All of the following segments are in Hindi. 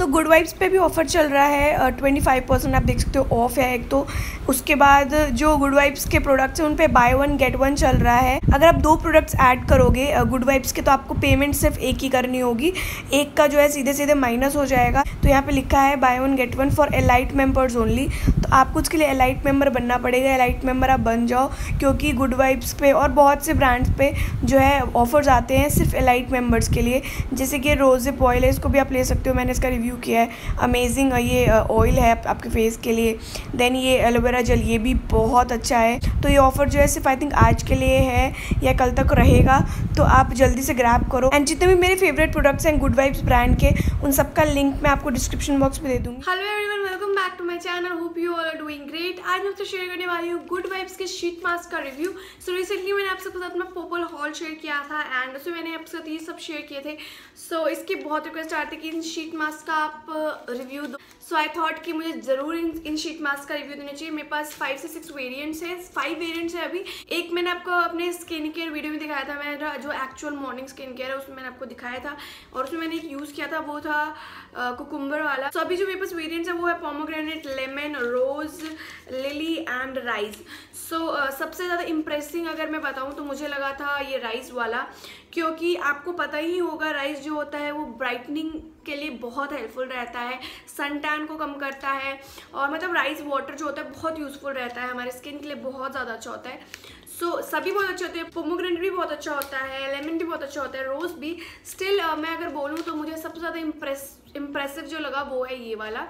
तो गुड वाइब्स पे भी ऑफ़र चल रहा है ट्वेंटी फाइव परसेंट आप देख सकते हो ऑफ़ है एक तो। उसके बाद जो गुड वाइब्स के प्रोडक्ट्स हैं, उन पर बाय वन गेट वन चल रहा है। अगर आप दो प्रोडक्ट्स ऐड करोगे गुड वाइब्स के तो आपको पेमेंट सिर्फ़ एक ही करनी होगी। एक का जो है सीधे सीधे माइनस हो जाएगा। तो यहाँ पे लिखा है buy one get one for elite members only आपको उसके लिए एलाइट मेंबर बनना पड़ेगा एलाइट मेंबर आप बन जाओ, क्योंकि गुड वाइब्स पे और बहुत से ब्रांड्स पे जो है ऑफर्स आते हैं सिर्फ़ एलाइट मेंबर्स के लिए। जैसे कि रोज़िप ऑयल है, इसको भी आप ले सकते हो, मैंने इसका रिव्यू किया है। अमेजिंग ये ऑयल है आपके फेस के लिए। देन ये एलोवेरा जेल ये भी बहुत अच्छा है। तो ये ऑफ़र जो है सिर्फ़ आई थिंक आज के लिए है या कल तक रहेगा। तो आप जल्दी से ग्रैप करो। एंड जितने भी मेरे फेवरेट प्रोडक्ट्स हैं गुड वाइब्स ब्रांड के, उन सबका लिंक मैं आपको डिस्क्रिप्शन बॉक्स में दे दूँगी। Hello everyone channel hope you all are doing great आज मैं आपसे शेयर करने वाली हूँ गुड वाइब्स के शीट मास्क का रिव्यू सो रिसेंटली मैंने आपसे साथ अपना पर्पल हॉल शेयर किया था एंड उसमें मैंने आपके साथ ये सब शेयर किए थे. सो so, इसकी बहुत रिक्वेस्ट आती कि इन शीट मास्क का आप रिव्यू दो। सो आई थॉट कि मुझे ज़रूर इन इन शीट मास्क का रिव्यू देना चाहिए। मेरे पास फाइव से सिक्स वेरिएंट्स हैं। फाइव वेरिएंट्स है अभी। एक मैंने आपको अपने स्किन केयर वीडियो में दिखाया था। मेरा जो एक्चुअल मॉर्निंग स्किन केयर है उसमें मैंने आपको दिखाया था। और उसमें मैंने एक यूज़ किया था वो था कुकुम्बर वाला। सो so, अभी जो मेरे पास वेरियंट्स है वो है pomegranate lemon rose lily and rice so सबसे ज़्यादा इम्प्रेसिंग अगर मैं बताऊँ तो मुझे लगा था ये राइस वाला। क्योंकि आपको पता ही होगा राइस जो होता है वो ब्राइटनिंग के लिए बहुत हेल्पफुल रहता है सन टैन को कम करता है और मतलब राइस वाटर जो होता है बहुत यूज़फुल रहता है हमारे स्किन के लिए बहुत ज़्यादा अच्छा होता है। सो so, सभी बहुत अच्छे होते हैं पोमोग्रेनेट भी बहुत अच्छा होता है लेमन भी बहुत अच्छा होता है रोज़ भी। स्टिल uh, मैं अगर बोलूँ तो मुझे सबसे ज़्यादा इम्प्रेस इम्प्रेसिव जो लगा वो है ये वाला।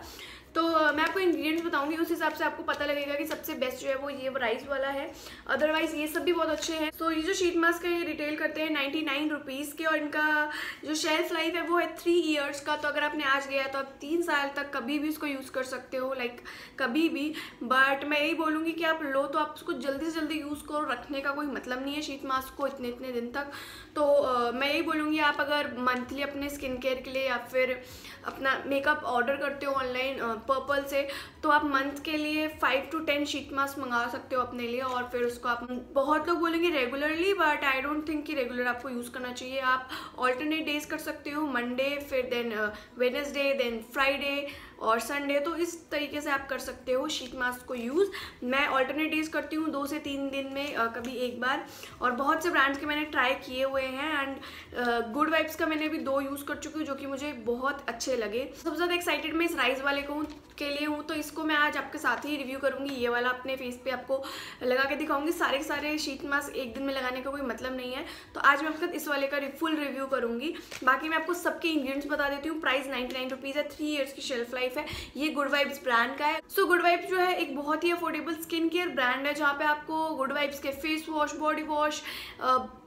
तो मैं आपको इंग्रेडिएंट्स बताऊँगी, उस हिसाब से आपको पता लगेगा कि सबसे बेस्ट जो है वो ये राइस वाला है। अदरवाइज़ ये सब भी बहुत अच्छे हैं। तो ये जो शीट मास्क है, ये रिटेल करते हैं नाइन्टी नाइन रुपीज़ के और इनका जो शेल्फ लाइफ है वो है थ्री ईयर्स का। तो अगर आपने आज गया तो आप तीन साल तक कभी भी इसको यूज़ कर सकते हो लाइक कभी भी। बट मैं यही बोलूँगी कि आप लो तो आप उसको जल्दी से जल्दी यूज़ करो। रखने का कोई मतलब नहीं है शीट मास्क को इतने इतने दिन तक। तो मैं यही बोलूँगी, आप अगर मंथली अपने स्किन केयर के लिए या फिर अपना मेकअप ऑर्डर करते हो ऑनलाइन पर्पल से तो आप मंथ के लिए five to ten sheet mask मंगा सकते हो अपने लिए और फिर उसको आप बहुत लोग बोलेंगे regularly but I don't think कि रेगुलर आपको यूज़ करना चाहिए। आप ऑल्टरनेट डेज़ कर सकते हो मंडे फिर देन वेनसडे देन फ्राइडे और संडे तो इस तरीके से आप कर सकते हो शीट मास्क को यूज़ मैं ऑल्टरनेट डेज़ करती हूँ दो से तीन दिन में आ, कभी एक बार और बहुत से ब्रांड्स के मैंने ट्राई किए हुए हैं एंड गुड वाइब्स का मैंने भी दो यूज़ कर चुकी हूँ जो कि मुझे बहुत अच्छे लगे। सबसे ज़्यादा एक्साइटेड मैं इस राइस वाले को के लिए हूँ तो इसको मैं आज आपके साथ ही रिव्यू करूँगी। ये वाला अपने फेस पे आपको लगा के दिखाऊँगी। सारे सारे शीट मास्क एक दिन में लगाने का कोई मतलब नहीं है। तो आज मैं आपके साथ इस वाले का फुल रिव्यू करूँगी। बाकी मैं आपको सबके इंग्रीडियंट्स बता देती हूँ। प्राइस नाइन्टी नाइन रुपीज़ है थ्री ईयर्स की शेल्फ लाइफ है। ये गुड वाइब्स ब्रांड का है। सो गुड वाइब्स जो है, एक बहुत ही अफोर्डेबल स्किन केयर ब्रांड है, जहाँ पे आपको गुड वाइब्स के face wash body wash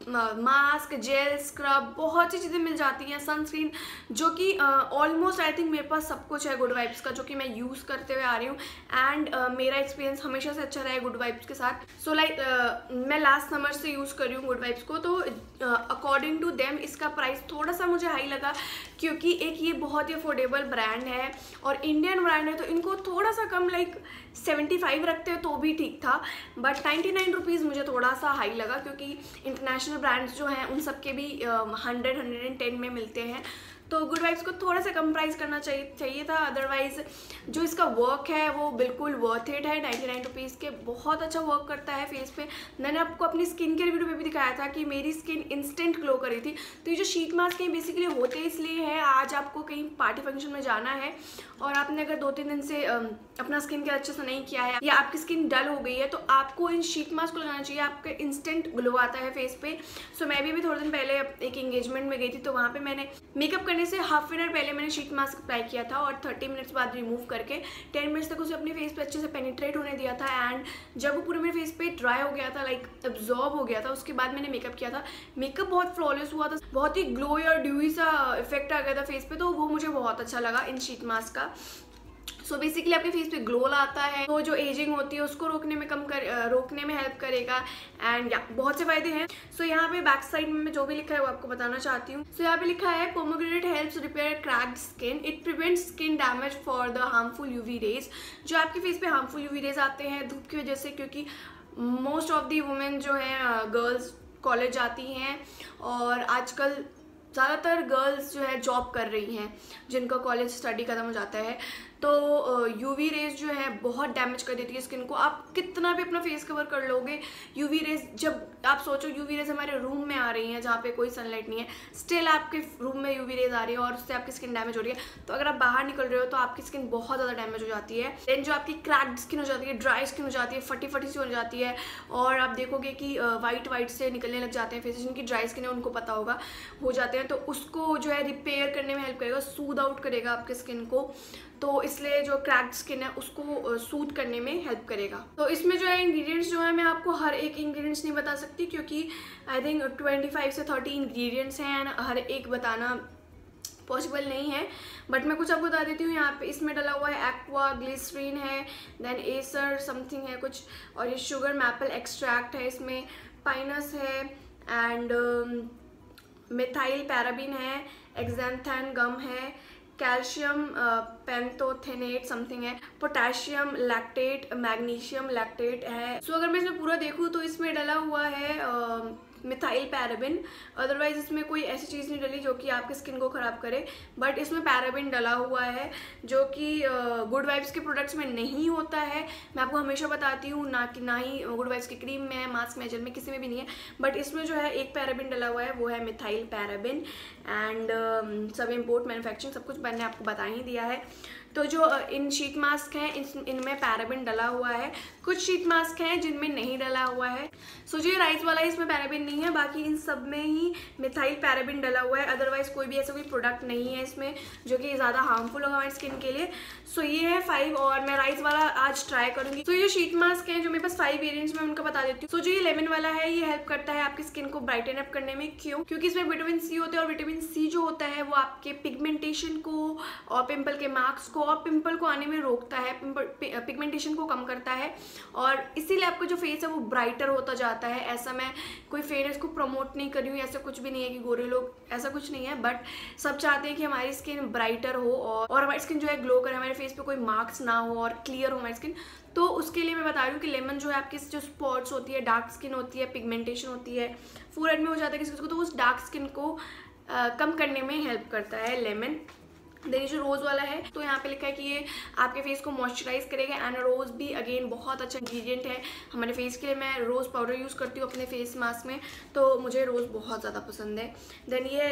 mask gel scrub बहुत सी चीज़ें मिल जाती हैं सनस्क्रीन जो कि ऑलमोस्ट आई थिंक मेरे पास सब कुछ है गुड वाइब्स का, जो कि मैं यूज़ करते हुए आ रही हूँ। एंड uh, मेरा एक्सपीरियंस हमेशा से अच्छा रहा है गुड वाइब्स के साथ। So so, like like, uh, मैं लास्ट समर से यूज़ कर रही हूँ गुड वाइब्स को तो अकॉर्डिंग टू देम इसका प्राइस थोड़ा सा मुझे हाई लगा क्योंकि एक ये बहुत ही अफोर्डेबल ब्रांड है और इंडियन ब्रांड है तो इनको थोड़ा सा कम लाइक सेवेंटी फाइव रखते हो तो भी ठीक था। बट नाइन्टी नाइन रुपीज़ मुझे थोड़ा सा हाई लगा क्योंकि इंटरनेशनल ब्रांड्स जो हैं उन सब के भी हंड्रेड हंड्रेड एंड टेन में मिलते हैं। तो गुड वाइब्स को थोड़ा सा कम प्राइस करना चाहिए चाहिए था। अदरवाइज़ जो इसका वर्क है वो बिल्कुल वर्थ इट है। नाइन्टी नाइन रुपीज़ के बहुत अच्छा वर्क करता है फेस पे। मैंने आपको अपनी स्किन केयर वीडियो में भी दिखाया था कि मेरी स्किन इंस्टेंट ग्लो करी थी। तो ये जो शीट मास्क कहीं बेसिकली होते इसलिए है आज आपको कहीं पार्टी फ़ंक्शन में जाना है। और आपने अगर दो तीन दिन से अपना स्किन केयर अच्छे से नहीं किया है या आपकी स्किन डल हो गई है तो आपको इन शीट मास्क को लगाना चाहिए। आपके इंस्टेंट ग्लो आता है फेस पे। सो मैं भी, भी थोड़े दिन पहले एक एंगेजमेंट में गई थी तो वहाँ पर मैंने मेकअप करने से हाफ़ एन आवर पहले मैंने शीट मास्क अप्लाई किया था और थर्टी मिनट्स बाद रिमूव करके टेन मिनट्स तक उसे अपने फेस पे अच्छे से पेनिट्रेट होने दिया था एंड जब वो पूरे मेरे फेस पे ड्राई हो गया था लाइक एब्जॉर्ब हो गया था, उसके बाद मैंने मेकअप किया था। मेकअप बहुत फ्लॉलेस हुआ था, बहुत ही ग्लोई और ड्यूई सा इफ़ेक्ट आ गया था फेस पे तो वो मुझे बहुत अच्छा लगा इन शीट मास्क का। सो बेसिकली आपके फेस पे ग्लो लाता है। तो जो एजिंग होती है, उसको रोकने में कम कर रोकने में हेल्प करेगा। एंड या, बहुत से फ़ायदे हैं। सो so यहाँ पे बैक साइड में जो भी लिखा है, वो आपको बताना चाहती हूँ। सो so यहाँ पे लिखा है pomegranate helps repair cracked skin it prevent skin damage for the harmful UV rays जो आपके फेस पे हार्मफुल यूवी रेज आते हैं, धूप की वजह से, क्योंकि मोस्ट ऑफ़ दी वुमेन जो है गर्ल्स कॉलेज जाती हैं। और आजकल ज़्यादातर गर्ल्स जो है जॉब कर रही हैं, जिनका कॉलेज स्टडी ख़त्म हो जाता है। तो यूवी रेज जो है बहुत डैमेज कर देती है स्किन को। आप कितना भी अपना फेस कवर कर लोगे यूवी रेज जब आप सोचो यूवी रेज हमारे रूम में आ रही हैं, जहाँ पे कोई सनलाइट नहीं है स्टिल आपके रूम में यूवी रेज आ रही है और उससे आपकी स्किन डैमेज हो रही है। तो अगर आप बाहर निकल रहे हो तो आपकी स्किन बहुत ज़्यादा डैमेज हो जाती है। देन जो आपकी क्रैक्ड स्किन हो जाती है ड्राई स्किन हो जाती है फटी फटी सी हो जाती है और आप देखोगे कि वाइट वाइट से निकलने लग जाते हैं फेस जिनकी ड्राई स्किन है, उनको पता होगा, हो जाते हैं। तो उसको जो है रिपेयर करने में हेल्प करेगा सूद आउट करेगा आपके स्किन को। तो इसलिए जो क्रैक्ड स्किन है, उसको सूट करने में हेल्प करेगा। तो इसमें जो है इंग्रेडिएंट्स जो है, मैं आपको हर एक इंग्रेडिएंट्स नहीं बता सकती, क्योंकि आई थिंक ट्वेंटी फाइव से थर्टी इंग्रेडिएंट्स हैं एंड हर एक बताना पॉसिबल नहीं है। बट मैं कुछ आपको बता देती हूँ, यहाँ पे इसमें डला हुआ है एक्वा ग्लिसरीन है देन एसर समथिंग है कुछ, और ये शुगर मैपल एक्सट्रैक्ट है इसमें पाइनस है एंड मिथाइल पैराबिन है एग्जेंथन गम है कैल्शियम पेंथोथेनेट समथिंग है पोटेशियम लैक्टेट मैग्नीशियम लैक्टेट है। सो so, अगर मैं इसमें पूरा देखूँ तो इसमें डला हुआ है uh, मिथाइल पैराबिन अदरवाइज़ इसमें कोई ऐसी चीज़ नहीं डली जो कि आपकी स्किन को ख़राब करे। बट इसमें पैराबिन डला हुआ है, जो कि गुड वाइब्स के प्रोडक्ट्स में नहीं होता है। मैं आपको हमेशा बताती हूँ, ना कि ना ही गुड वाइब्स की क्रीम में मास्क मेजर में किसी में भी नहीं है। बट इसमें जो है, एक पैराबिन डला हुआ है, वो है मिथाइल पैराबिन एंड सब इम्पोर्ट मैनुफैक्चरिंग सब कुछ मैंने आपको बता ही दिया है। तो जो इन शीट मास्क हैं इन इनमें पैराबिन डला हुआ है। कुछ शीट मास्क हैं जिनमें नहीं डला हुआ है। सो जो राइस वाला है, इसमें पैराबिन नहीं है, बाकी इन सब में ही मिथाइल पैराबिन डला हुआ है। अदरवाइज़ कोई भी ऐसा कोई प्रोडक्ट नहीं है इसमें, जो कि ज़्यादा हार्मफुल होगा हमारी स्किन के लिए। सो ये है फाइव और मैं राइस वाला आज ट्राई करूँगी। तो ये शीट मास्क है जो मेरे पास फाइव वेरियंट्स में उनका बता देती हूँ। सो जो ये लेमन वाला है, ये हेल्प करता है आपकी स्किन को ब्राइटन अप करने में। क्यों? क्योंकि इसमें विटामिन सी होते हैं और विटामिन सी जो होता है, वो आपके पिगमेंटेशन को और पिम्पल के मार्क्स को और पिम्पल को आने में रोकता है पिगमेंटेशन को कम करता है और इसीलिए आपका जो फेस है वो ब्राइटर होता जाता है। ऐसा मैं कोई फेयरनेस को प्रमोट नहीं कर रही हूँ ऐसा कुछ भी नहीं है कि गोरे लोग ऐसा कुछ नहीं है बट सब चाहते हैं कि हमारी स्किन ब्राइटर हो और हमारी स्किन जो है ग्लो करे हमारे फेस पर कोई मार्क्स ना हो और क्लियर हो हमारी स्किन तो उसके लिए मैं बता रही हूँ कि लेमन जो है आपकी जो स्पॉट्स होती है डार्क स्किन होती है पिगमेंटेशन होती है फूर में हो जाता है किसी को तो उस डार्क स्किन को आ, कम करने में हेल्प करता है लेमन देन जो रोज़ वाला है तो यहाँ पे लिखा है कि ये आपके फेस को मॉइस्चराइज करेगा एंड रोज़ भी अगेन बहुत अच्छा इंग्रेडिएंट है। हमारे फेस के लिए मैं रोज़ पाउडर यूज़ करती हूँ अपने फेस मास्क में तो मुझे रोज़ बहुत ज़्यादा पसंद है। देन ये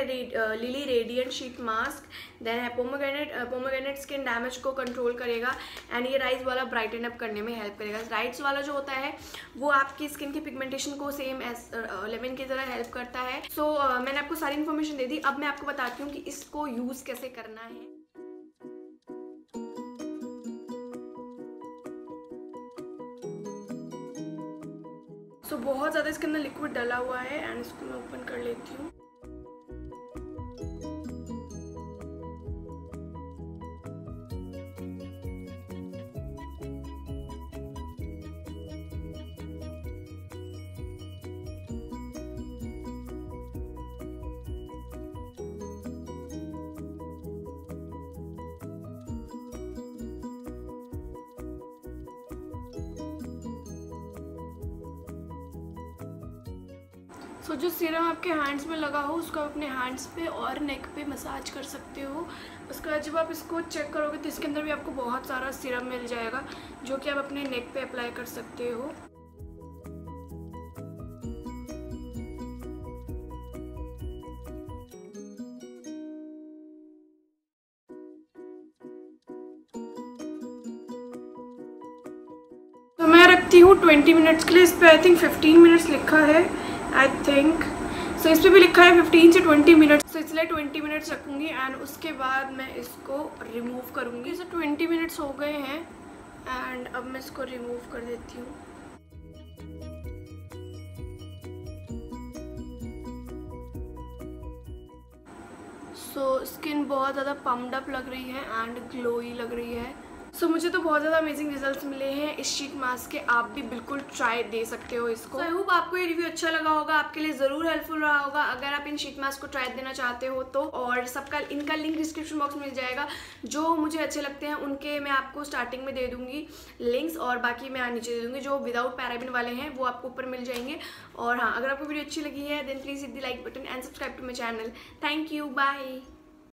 lily radiant sheet mask then है पोमोग्रेनेट पोमोग्रेनेट स्किन डैमेज को कंट्रोल करेगा एंड ये राइस वाला ब्राइटन अप करने में हेल्प करेगा। राइट्स वाला जो होता है वो आपकी स्किन की पिगमेंटेशन को सेम एज लेमन की तरह हेल्प करता है। सो so, uh, मैंने आपको सारी इन्फॉर्मेशन दे दी अब मैं आपको बताती हूँ कि इसको यूज़ कैसे करना है। सो so, बहुत ज़्यादा इसके अंदर लिक्विड डला हुआ है एंड इसको मैं ओपन कर लेती हूँ। सो so, जो सीरम आपके हैंड्स में लगा हो उसको आप अपने हैंड्स पे और नेक पे मसाज कर सकते हो। उसके बाद जब आप इसको चेक करोगे तो इसके अंदर भी आपको बहुत सारा सीरम मिल जाएगा जो कि आप अपने नेक पे अप्लाई कर सकते हो। तो मैं रखती हूँ ट्वेंटी मिनट्स के लिए। इस पर आई थिंक फिफ्टीन मिनट्स लिखा है। आई थिंक सो इस पर भी लिखा है फिफ्टीन से ट्वेंटी मिनट्स सो इसलिए ट्वेंटी मिनट्स रखूँगी एंड उसके बाद मैं इसको रिमूव करूँगी. सो ट्वेंटी मिनट्स हो गए हैं एंड अब मैं इसको रिमूव कर देती हूँ. सो so, स्किन बहुत ज़्यादा पम्ड अप लग रही है एंड ग्लोई लग रही है. सो so, मुझे तो बहुत ज़्यादा अमेजिंग रिजल्ट्स मिले हैं इस शीट मास्क के। आप भी बिल्कुल ट्राई दे सकते हो इसको। आई so, होप आपको ये रिव्यू अच्छा लगा होगा आपके लिए ज़रूर हेल्पफुल रहा होगा। अगर आप इन शीट मास्क को ट्राई देना चाहते हो तो और सबका इनका लिंक डिस्क्रिप्शन बॉक्स में मिल जाएगा। जो मुझे अच्छे लगते हैं उनके मैं आपको स्टार्टिंग में दे दूँगी लिंक्स और बाकी मैं नीचे दे दूँगी। जो विदाउट पैराबिन वाले हैं वो आपको ऊपर मिल जाएँगे। और हाँ अगर आपको वीडियो अच्छी लगी है then please hit the like button and subscribe to my channel thank you bye